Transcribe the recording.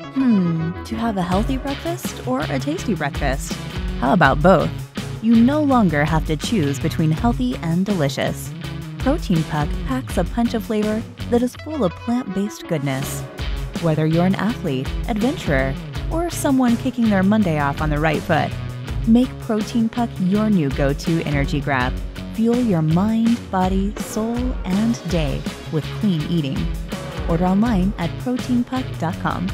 Hmm, to have a healthy breakfast or a tasty breakfast? How about both? You no longer have to choose between healthy and delicious. Protein Puck packs a punch of flavor that is full of plant based goodness. Whether you're an athlete, adventurer, or someone kicking their Monday off on the right foot, make Protein Puck your new go to energy grab. Fuel your mind, body, soul, and day with clean eating. Order online at proteinpuck.com.